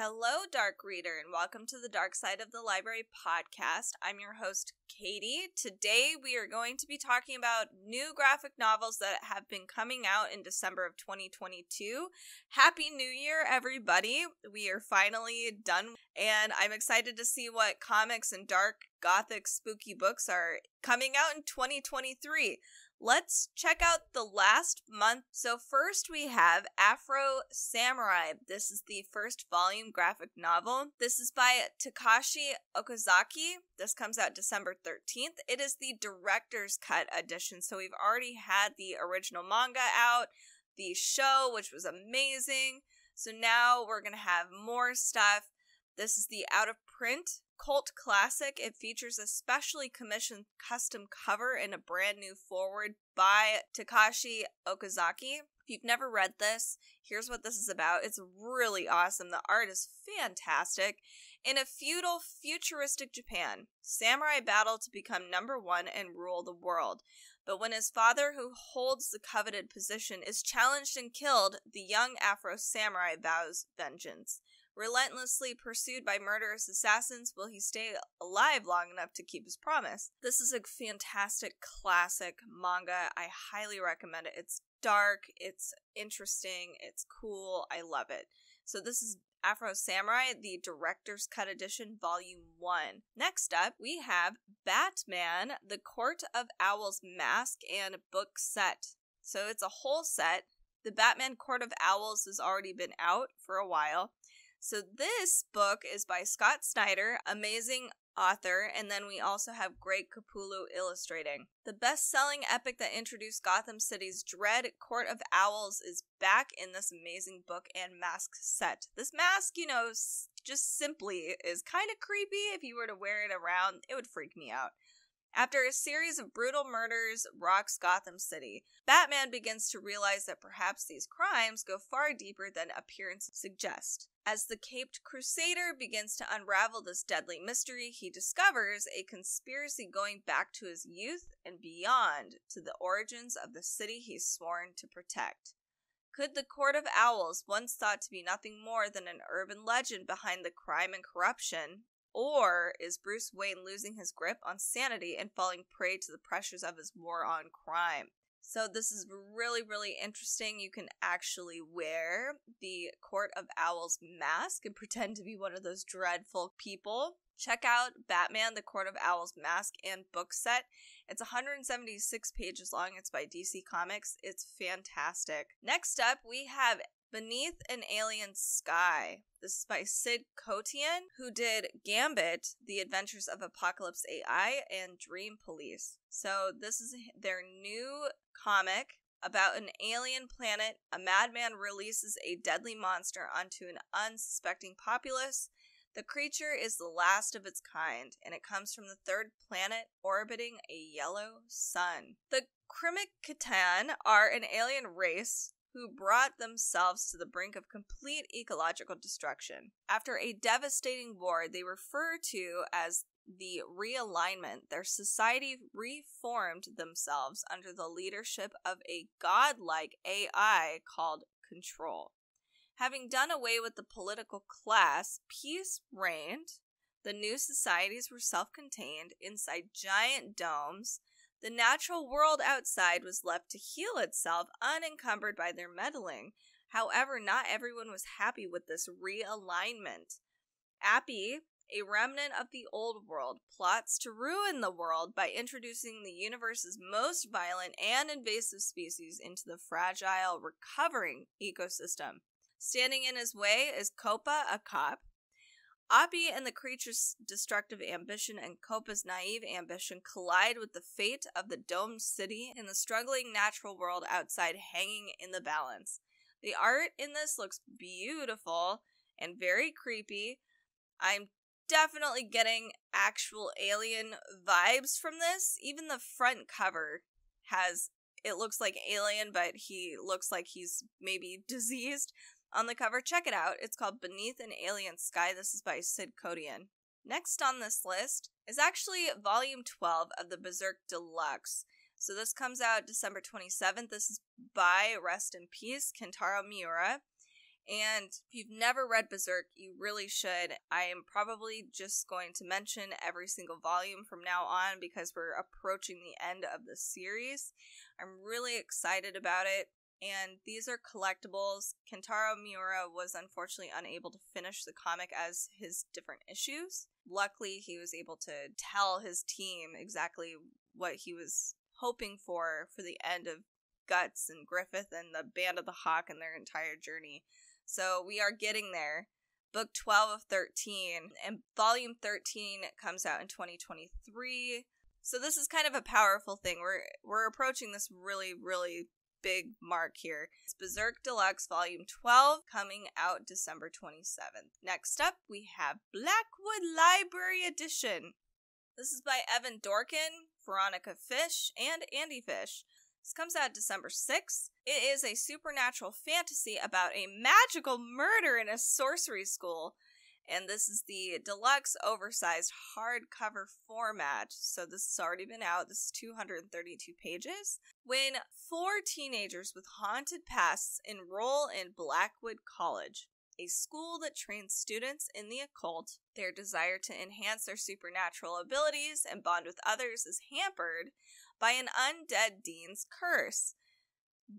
Hello, Dark Reader, and welcome to the Dark Side of the Library podcast. I'm your host, Katie. Today, we are going to be talking about new graphic novels that have been coming out in December of 2022. Happy New Year, everybody! We are finally done, and I'm excited to see what comics and dark, gothic, spooky books are coming out in 2023 let's check out the last month. So, first we have Afro Samurai. This is the first volume graphic novel. This is by Takashi Okazaki. This comes out December 13th. It is the director's cut edition. So, we've already had the original manga out, the show, which was amazing. So, now we're going to have more stuff. This is the out of print cult classic. It features a specially commissioned custom cover and a brand new forward by Takashi Okazaki. If you've never read this, here's what this is about. It's really awesome. The art is fantastic. In a feudal, futuristic Japan, samurai battle to become number one and rule the world. But when his father, who holds the coveted position, is challenged and killed, the young Afro samurai vows vengeance. Relentlessly pursued by murderous assassins, will he stay alive long enough to keep his promise? This is a fantastic classic manga. I highly recommend it. It's dark, it's interesting, it's cool. I love it. So, this is Afro Samurai, the Director's Cut Edition, Volume 1. Next up, we have Batman, The Court of Owls Mask and Book Set. So, it's a whole set. The Batman Court of Owls has already been out for a while. So this book is by Scott Snyder, amazing author, and then we also have Greg Capullo illustrating. The best-selling epic that introduced Gotham City's dread Court of Owls is back in this amazing book and mask set. This mask, you know, just simply is kind of creepy. If you were to wear it around, it would freak me out. After a series of brutal murders rocks Gotham City, Batman begins to realize that perhaps these crimes go far deeper than appearances suggest. As the caped crusader begins to unravel this deadly mystery, he discovers a conspiracy going back to his youth and beyond to the origins of the city he's sworn to protect. Could the Court of Owls, once thought to be nothing more than an urban legend behind the crime and corruption, or is Bruce Wayne losing his grip on sanity and falling prey to the pressures of his war on crime? So, this is really, really interesting. You can actually wear the Court of Owls mask and pretend to be one of those dreadful people. Check out Batman, the Court of Owls mask and book set. It's 176 pages long. It's by DC Comics. It's fantastic. Next up, we have Beneath an Alien Sky. This is by Sid Kotian, who did Gambit, The Adventures of Apocalypse AI, and Dream Police. So, this is their new comic about an alien planet. A madman releases a deadly monster onto an unsuspecting populace. The creature is the last of its kind, and it comes from the third planet orbiting a yellow sun. The Krimikatan are an alien race who brought themselves to the brink of complete ecological destruction. After a devastating war they refer to as the realignment, their society reformed themselves under the leadership of a godlike AI called Control. Having done away with the political class, peace reigned. The new societies were self contained inside giant domes the natural world outside was left to heal itself unencumbered by their meddling. However, not everyone was happy with this realignment. Appy, a remnant of the old world, plots to ruin the world by introducing the universe's most violent and invasive species into the fragile, recovering ecosystem. Standing in his way is Copa, a cop, Appy and the creature's destructive ambition and Copa's naive ambition collide with the fate of the domed city and the struggling natural world outside hanging in the balance. The art in this looks beautiful and very creepy. I'm definitely getting actual alien vibes from this. Even the front cover has it looks like alien, but he looks like he's maybe diseased on the cover. Check it out. It's called Beneath an Alien Sky. This is by Sid Kotian. Next on this list is actually volume 12 of the Berserk Deluxe. So this comes out December 27th. This is by Rest in Peace, Kentaro Miura. And if you've never read Berserk, you really should. I am probably just going to mention every single volume from now on because we're approaching the end of the series. I'm really excited about it. And these are collectibles. Kentaro Miura was unfortunately unable to finish the comic as his different issues. Luckily, he was able to tell his team exactly what he was hoping for for the end of Guts and Griffith and the Band of the Hawk and their entire journey. So we are getting there. Book 12 of 13 and volume 13 comes out in 2023. So this is kind of a powerful thing. We're we're approaching this really really big mark here. It's Berserk Deluxe Volume 12 coming out December 27th. Next up, we have Blackwood Library Edition. This is by Evan Dorkin, Veronica Fish, and Andy Fish. This comes out December 6th. It is a supernatural fantasy about a magical murder in a sorcery school. And this is the deluxe oversized hardcover format. So this has already been out. This is 232 pages. When four teenagers with haunted pasts enroll in Blackwood College, a school that trains students in the occult, their desire to enhance their supernatural abilities and bond with others is hampered by an undead dean's curse.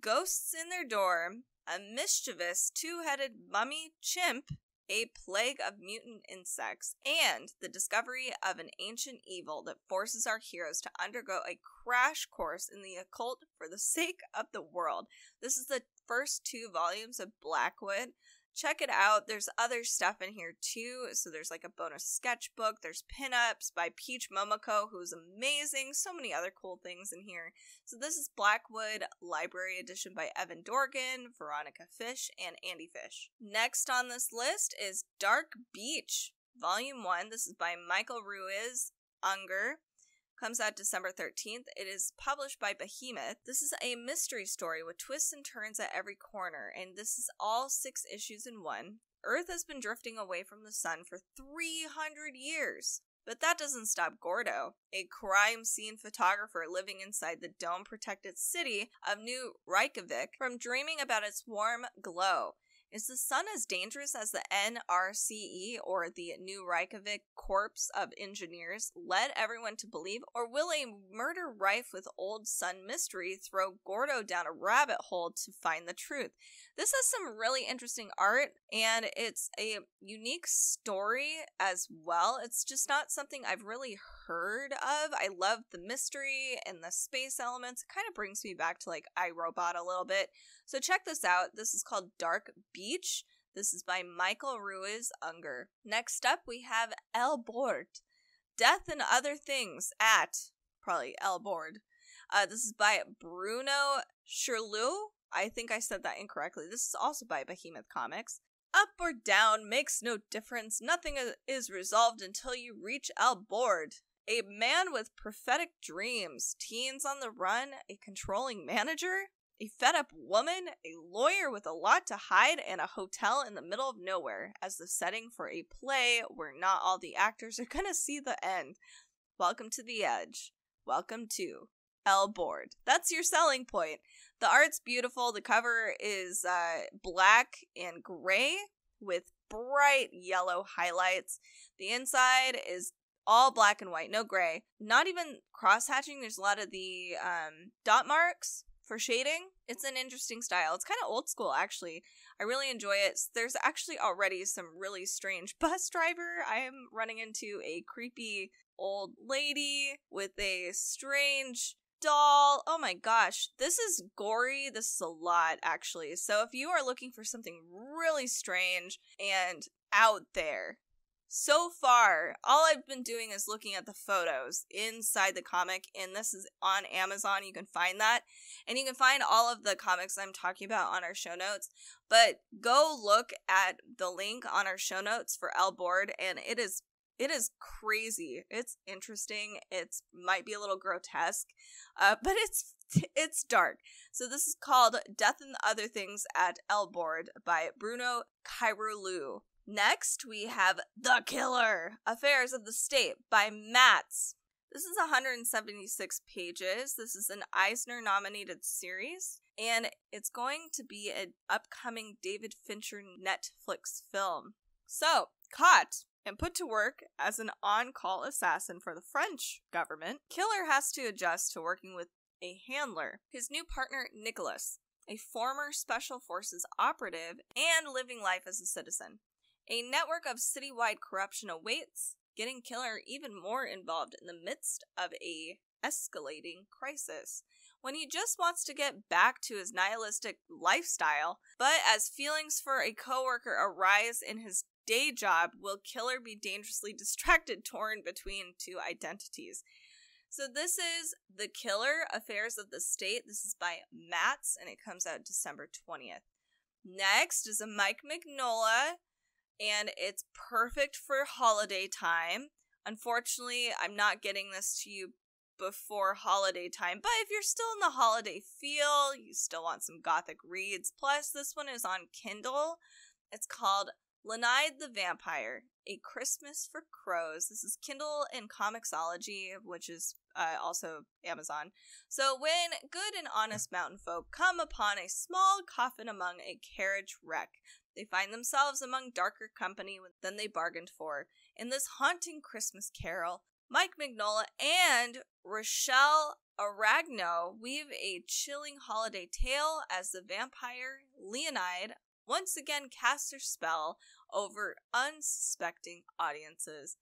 Ghosts in their dorm, a mischievous two headed mummy chimp, a plague of mutant insects, and the discovery of an ancient evil that forces our heroes to undergo a crash course in the occult for the sake of the world. This is the first two volumes of Blackwood check it out. There's other stuff in here too. So there's like a bonus sketchbook. There's pinups by Peach Momoko, who's amazing. So many other cool things in here. So this is Blackwood Library Edition by Evan Dorkin, Veronica Fish, and Andy Fish. Next on this list is Dark Beach, Volume 1. This is by Michael Ruiz Unger. Comes out December 13th. It is published by Behemoth. This is a mystery story with twists and turns at every corner, and this is all six issues in one. Earth has been drifting away from the sun for 300 years. But that doesn't stop Gordo, a crime scene photographer living inside the dome protected city of New Reykjavik, from dreaming about its warm glow. Is the sun as dangerous as the NRCE or the New Reykjavik Corps of Engineers led everyone to believe, or will a murder rife with old sun mystery throw Gordo down a rabbit hole to find the truth? This has some really interesting art and it's a unique story as well. It's just not something I've really heard of. I love the mystery and the space elements. It kind of brings me back to like iRobot a little bit. So check this out. This is called Dark Beach. This is by Michael Ruiz Unger. Next up, we have El Borde, Death and Other Things at probably El Borde. Uh, this is by Bruno Chiroleu. I think I said that incorrectly. This is also by Behemoth Comics. Up or down makes no difference. Nothing is resolved until you reach El Borde. A man with prophetic dreams, teens on the run, a controlling manager, a fed up woman, a lawyer with a lot to hide, and a hotel in the middle of nowhere as the setting for a play where not all the actors are gonna see the end. Welcome to the edge. Welcome to El Borde. That's your selling point. The art's beautiful. The cover is uh, black and gray with bright yellow highlights. The inside is all black and white, no gray. Not even cross hatching. There's a lot of the um, dot marks for shading. It's an interesting style. It's kind of old school, actually. I really enjoy it. There's actually already some really strange bus driver. I am running into a creepy old lady with a strange doll. Oh my gosh. This is gory. This is a lot, actually. So if you are looking for something really strange and out there, so far, all I've been doing is looking at the photos inside the comic, and this is on Amazon. You can find that. And you can find all of the comics I'm talking about on our show notes. But go look at the link on our show notes for El Borde, and it is it is crazy. It's interesting. It's might be a little grotesque, uh, but it's it's dark. So this is called Death and Other Things at El Borde by Bruno Chiroleu. Next, we have The Killer Affairs of the State by Matz. This is 176 pages. This is an Eisner nominated series. and it's going to be an upcoming David Fincher Netflix film. So, caught and put to work as an on call assassin for the French government, Killer has to adjust to working with a handler, his new partner, Nicholas, a former Special Forces operative and living life as a citizen. A network of citywide corruption awaits, getting Killer even more involved in the midst of a escalating crisis when he just wants to get back to his nihilistic lifestyle. But as feelings for a coworker arise in his day job, will Killer be dangerously distracted, torn between two identities? So this is The Killer Affairs of the State. This is by Matz and it comes out December 20th. Next is a Mike Mignola and it's perfect for holiday time. Unfortunately, I'm not getting this to you before holiday time, but if you're still in the holiday feel, you still want some gothic reads. Plus, this one is on Kindle. It's called Leonide the Vampyr, A Christmas for Crows. This is Kindle and Comixology, which is uh, also Amazon. So, when good and honest mountain folk come upon a small coffin among a carriage wreck, they find themselves among darker company than they bargained for. In this haunting Christmas carol, Mike Mignola and Rachele Aragno weave a chilling holiday tale as the vampire Leonide once again casts her spell over unsuspecting audiences.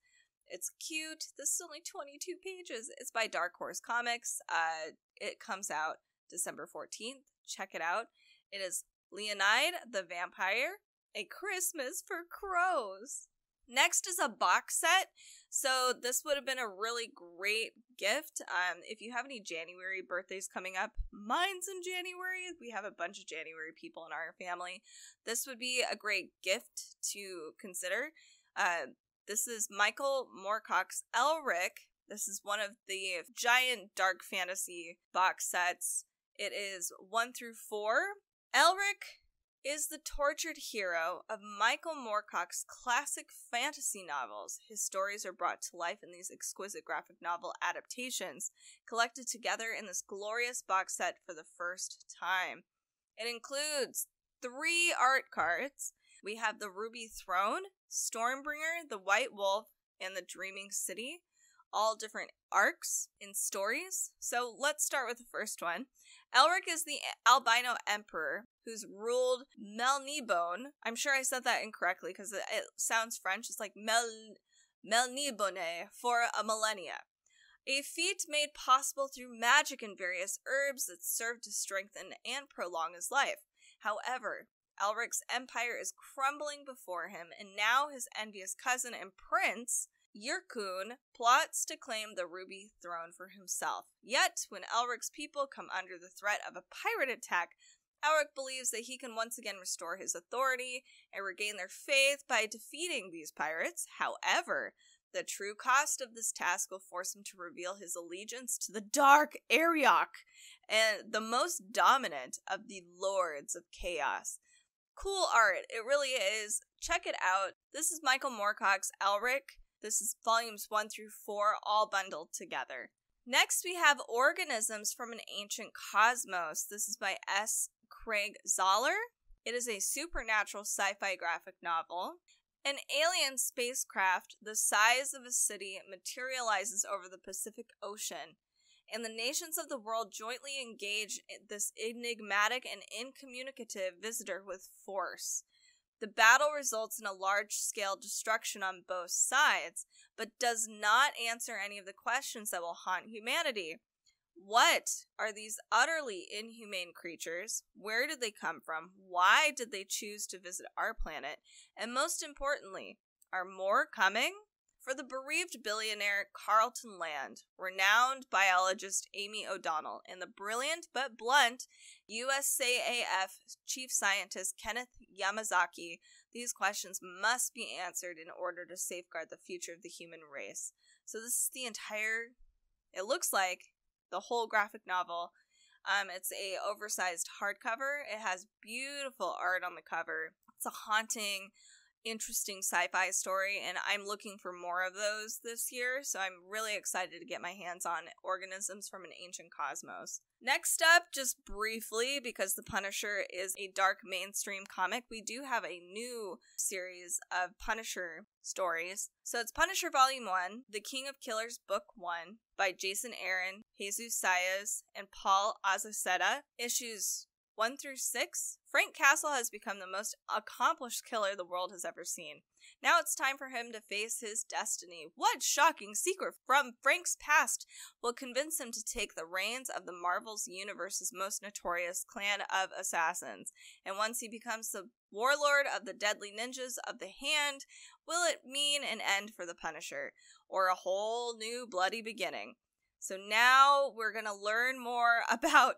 It's cute. This is only 22 pages. It's by Dark Horse Comics. Uh, it comes out December 14th. Check it out. It is Leonide the Vampyr, A Christmas for Crows. Next is a box set. So this would have been a really great gift. Um, if you have any January birthdays coming up, mine's in January. We have a bunch of January people in our family. This would be a great gift to consider. Uh, this is Michael Moorcock's Elric. This is one of the giant dark fantasy box sets. It is one through four. Elric is the tortured hero of Michael Moorcock's classic fantasy novels. His stories are brought to life in these exquisite graphic novel adaptations, collected together in this glorious box set for the first time. It includes three art cards. We have the Ruby Throne, Stormbringer, the White Wolf, and the Dreaming City, all different arcs in stories. So let's start with the first one. Elric is the albino emperor who's ruled Melnibone. I'm sure I said that incorrectly because it, it, sounds French. It's like Mel Melnibone for a millennia. A feat made possible through magic and various herbs that serve to strengthen and prolong his life. However, Elric's empire is crumbling before him, and now his envious cousin and prince Yyrkoon plots to claim the ruby throne for himself. Yet, when Elric's people come under the threat of a pirate attack, Elric believes that he can once again restore his authority and regain their faith by defeating these pirates. However, the true cost of this task will force him to reveal his allegiance to the Dark Arioch, and the most dominant of the Lords of Chaos. Cool art, it really is. Check it out. This is Michael Moorcock's Elric. This is volumes 1 through 4 all bundled together. Next, we have Organisms from an Ancient Cosmos. This is by S. Craig Zahler. It is a supernatural sci fi graphic novel. An alien spacecraft the size of a city materializes over the Pacific Ocean, and the nations of the world jointly engage this enigmatic and incommunicative visitor with force. The battle results in a large scale destruction on both sides, but does not answer any of the questions that will haunt humanity. What are these utterly inhumane creatures? Where did they come from? Why did they choose to visit our planet? And most importantly, are more coming? For the bereaved billionaire Carlton Land, renowned biologist Amy O'Donnell, and the brilliant but blunt USAAF chief scientist Kenneth Yamazaki, these questions must be answered in order to safeguard the future of the human race. So, this is the entire, it looks like the whole graphic novel. Um, it's a oversized hardcover. It has beautiful art on the cover. It's a haunting interesting sci-fi story and I'm looking for more of those this year, so I'm really excited to get my hands on organisms from an ancient cosmos. Next up, just briefly, because The Punisher is a dark mainstream comic, we do have a new series of Punisher stories. So it's Punisher Volume 1, The King of Killers Book 1 by Jason Aaron, Jesus Saiz, and Paul Azaceta. Issues 1 through 6, Frank Castle has become the most accomplished killer the world has ever seen. Now it's time for him to face his destiny. What shocking secret from Frank's past will convince him to take the reins of the Marvel's universe's most notorious clan of assassins? And once he becomes the warlord of the deadly ninjas of the hand, will it mean an end for the Punisher or a whole new bloody beginning? So now we're going to learn more about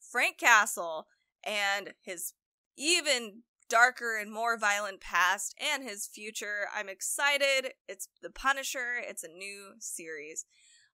Frank Castle and his even darker and more violent past and his future. I'm excited. It's The Punisher, it's a new series.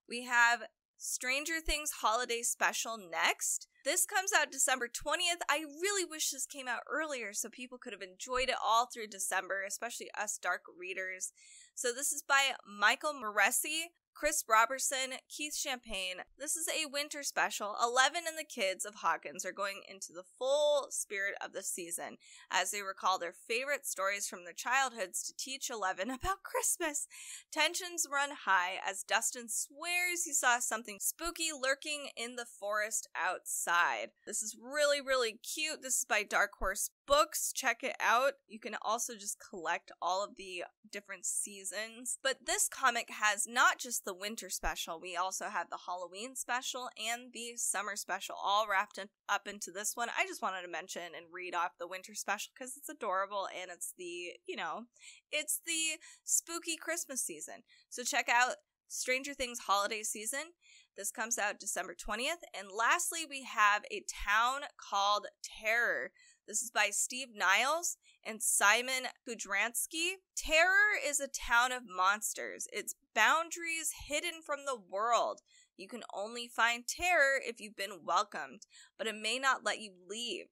We have Stranger Things Holiday Special next. This comes out December 20th. I really wish this came out earlier so people could have enjoyed it all through December, especially us dark readers. So, this is by Michael Moreci, Chris Roberson, Keith Champagne. This is a winter special. Eleven and the kids of Hawkins are going into the full spirit of the season as they recall their favorite stories from their childhoods to teach Eleven about Christmas. Tensions run high as Dustin swears he saw something spooky lurking in the forest outside. This is really, really cute. This is by Dark Horse Books. Check it out. You can also just collect all of the different seasons. But this comic has not just the winter special. We also have the Halloween special and the summer special all wrapped in, up into this one. I just wanted to mention and read off the winter special because it's adorable and it's the, you know, it's the spooky Christmas season. So check out Stranger Things holiday season. This comes out December 20th. And lastly, we have a town called Terror. This is by Steve Niles and Simon Kudranski. Terror is a town of monsters, its boundaries hidden from the world. You can only find terror if you've been welcomed, but it may not let you leave.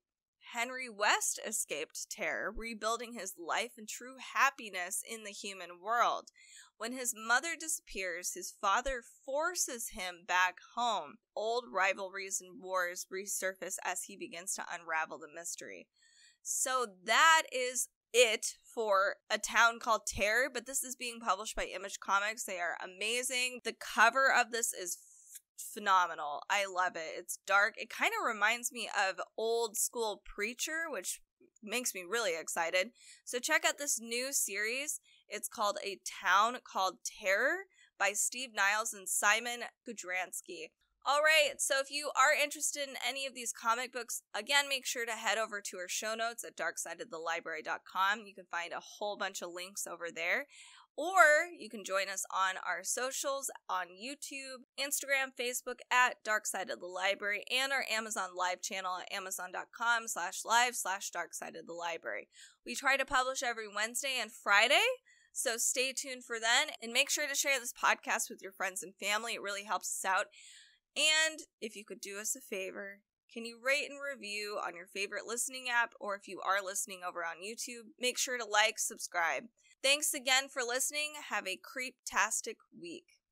Henry West escaped terror, rebuilding his life and true happiness in the human world. When his mother disappears, his father forces him back home. Old rivalries and wars resurface as he begins to unravel the mystery. So that is it for a town called Terror, but this is being published by Image Comics. They are amazing. The cover of this is phenomenal. I love it. It's dark. It kind of reminds me of old school Preacher, which makes me really excited. So check out this new series. It's called A Town Called Terror by Steve Niles and Simon Kudranski. All right, so if you are interested in any of these comic books, again, make sure to head over to our show notes at darksideofthelibrary.com. You can find a whole bunch of links over there. Or you can join us on our socials on YouTube, Instagram, Facebook at Dark Side of the Library, and our Amazon Live channel at amazon.com slash live slash Dark Side of the Library. We try to publish every Wednesday and Friday, so stay tuned for then. And make sure to share this podcast with your friends and family. It really helps us out. And if you could do us a favor, can you rate and review on your favorite listening app? Or if you are listening over on YouTube, make sure to like, subscribe. Thanks again for listening. Have a creep-tastic week.